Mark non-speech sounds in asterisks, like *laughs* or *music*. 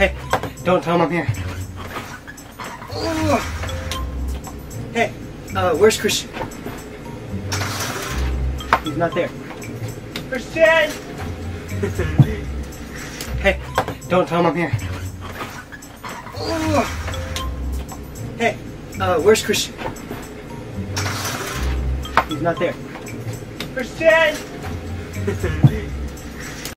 Hey, don't tell him I'm here. Oh. Hey, uh, where's Christian? He's not there. Christian! *laughs* hey, don't tell him I'm here. Oh. Hey, uh, where's Christian? He's not there. Christian! *laughs*